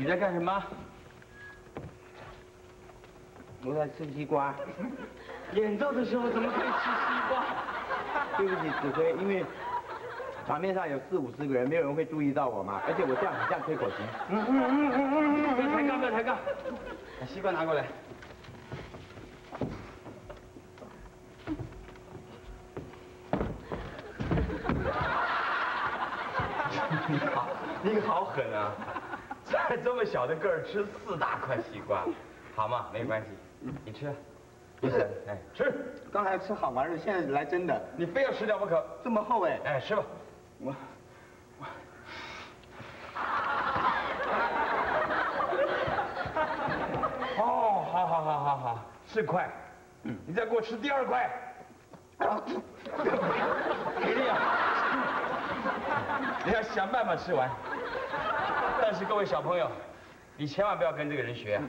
你在干什么？我在吃西瓜。演奏的时候怎么可以吃西瓜？对不起，指挥，因为场面上有四五十个人，没有人会注意到我嘛。而且我这样很像吹口琴。嗯嗯嗯嗯嗯，不要抬杠，不要抬杠。把西瓜拿过来。你好，你好狠啊！在 这么小的个儿吃四大块西瓜，好嘛，没关系，你吃，不是，哎，吃。刚才吃好玩的，现在来真的。你非要吃掉不可。这么厚哎。哎，吃吧。我，我。哦，好好好好好，四块。嗯，你再给我吃第二块。给力啊！你要想办法吃完。但是各位小朋友，你千万不要跟这个人学。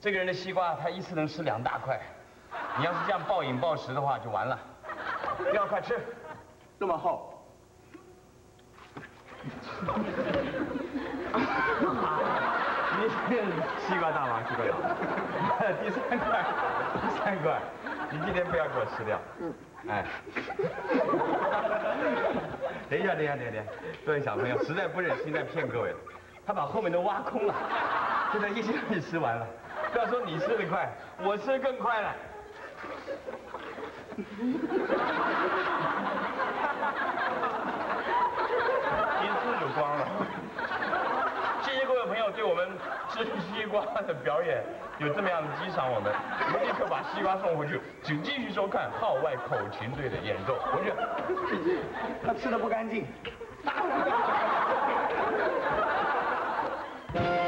这个人的西瓜，他一次能吃两大块。你要是这样暴饮暴食的话，就完了。第二块吃，这么厚。你是西瓜大王，西瓜大王。第三块，第三块，你今天不要给我吃掉。嗯。哎。等一下，等一下，等一下，各位小朋友，实在不忍心再骗各位了。他把后面都挖空了，现在一下子吃完了。不要说你吃的快，我吃的更快了。银丝有光了。谢谢各位朋友对我们吃西瓜的表演有这么样的欣赏我们，我们立刻把西瓜送回去，请继续收看号外口琴队的演奏。回去。他吃的不干净。Bye.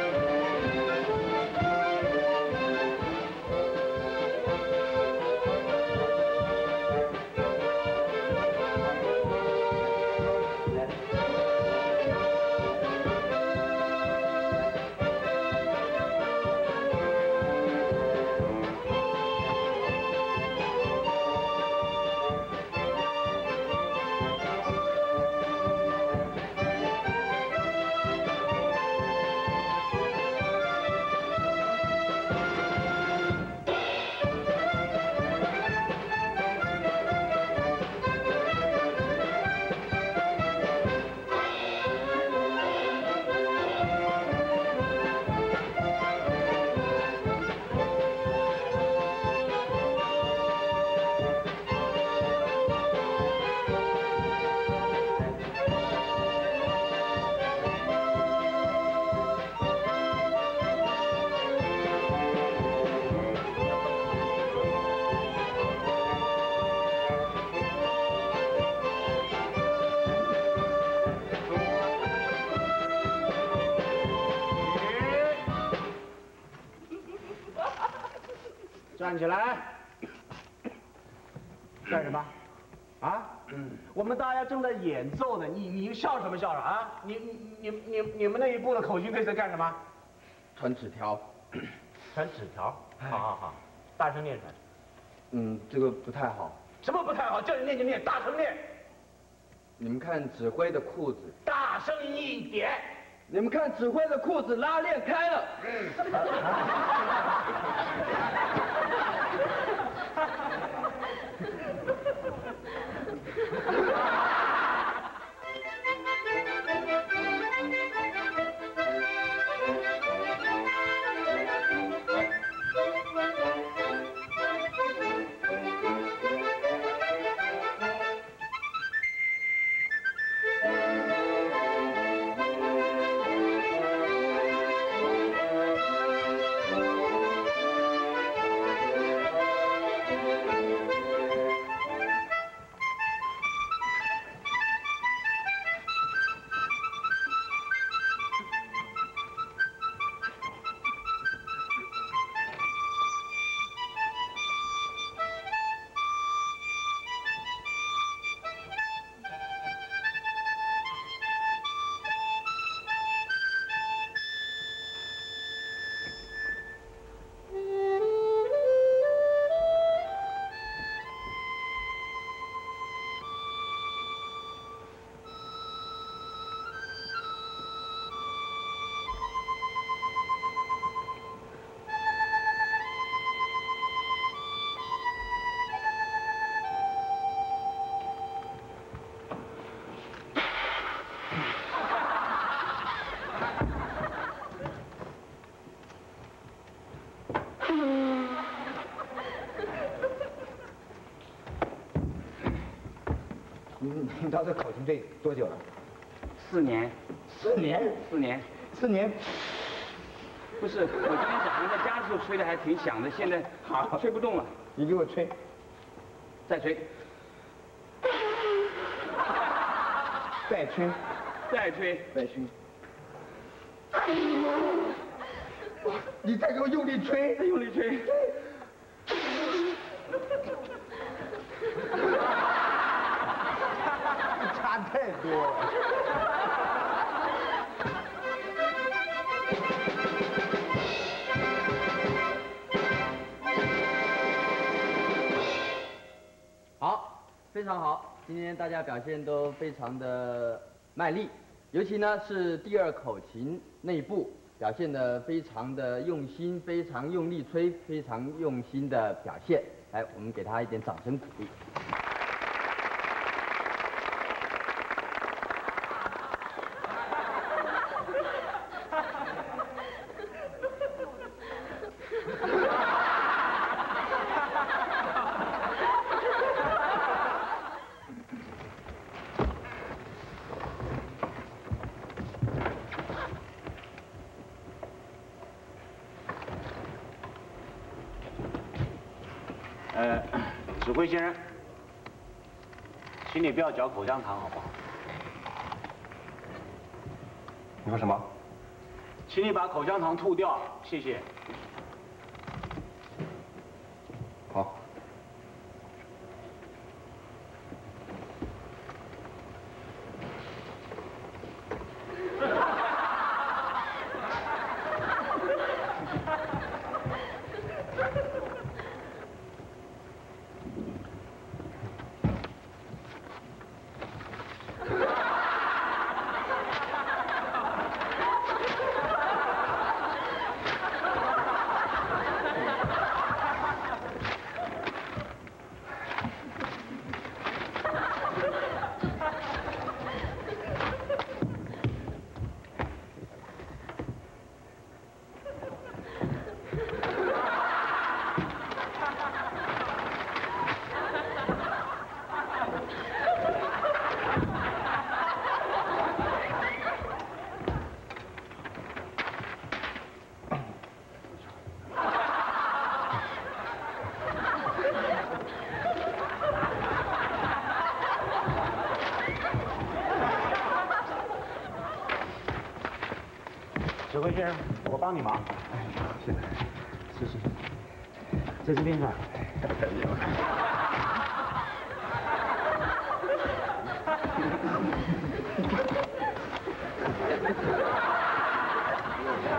站起来！干什么？啊？嗯我们大家正在演奏呢，你你笑什么笑啊？你你你你们那一部的口琴队在干什么？传纸条。传纸条？好好好，大声念出来。嗯，这个不太好。什么不太好？叫你念就念，大声念。你们看指挥的裤子。大声一点。你们看指挥的裤子拉链开了。你你到这口琴队多久了？四年，四年。四年，四年。不是，我今天早上在家的时候吹的还挺响的，现在好吹不动了。你给我吹，再吹，再吹，再吹，再吹。你再给我用力吹，再用力吹。多。好，非常好，今天大家表现都非常的卖力，尤其呢是第二口琴内部表现的非常的用心，非常用力吹，非常用心的表现。来，我们给他一点掌声鼓励。指挥先生，请你不要嚼口香糖，好不好？你说什么？请你把口香糖吐掉，谢谢。好。指挥先生，我帮你忙。谢谢。是是是。在这边上。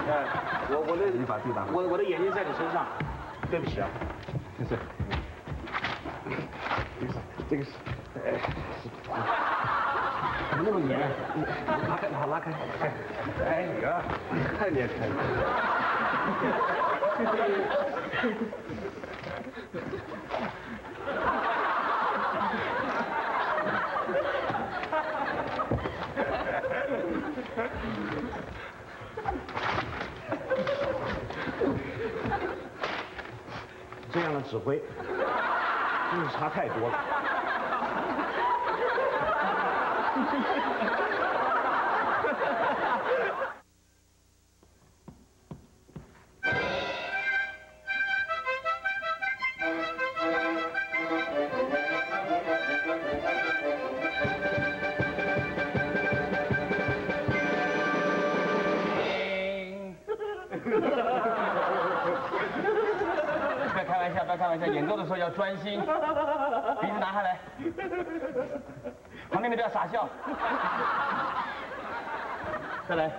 呃，我我的你把地板我我的眼睛在你身上，对不起啊。没事。这个是，哎，怎么那么黏？拉开，好拉开。哎呀，太厉害了。这样的指挥，真是差太多了。不要开玩笑，不要开玩笑，演奏的时候要专心，鼻子拿下来，旁边的不要傻笑，再来。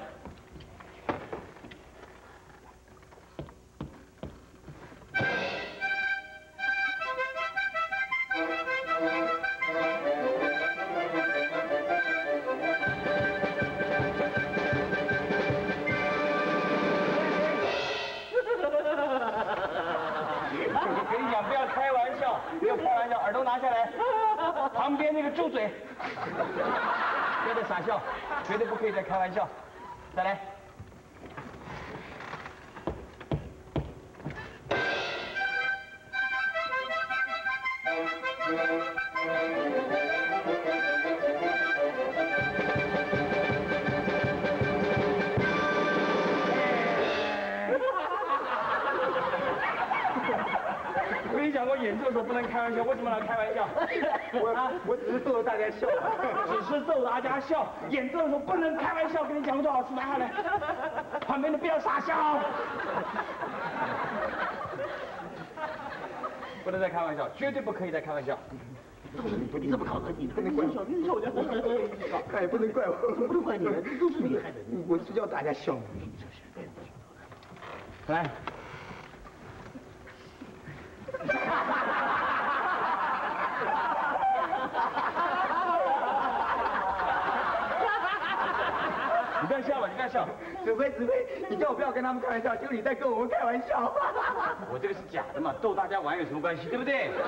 我跟你讲，不要开玩笑，不要开玩笑，耳朵拿下来，旁边那个住嘴，别傻笑，绝对不可以再开玩笑，再来。演奏的时候不能开玩笑，为什么老开玩笑？我我 只是逗着大家笑。只是逗大家笑，演奏的时候不能开玩笑，跟你讲过多少次了？还来，旁边的不要傻笑。不能再开玩笑，绝对不可以再开玩笑。你这么考核，你不能怪我。哎，不能怪我，不能怪你，都是你害的。我是要大家笑。来。你不要笑嘛，你不要笑。指挥指挥，你叫我不要跟他们开玩笑，结果你在跟我们开玩笑。我这个是假的嘛，逗大家玩有什么关系，对不对？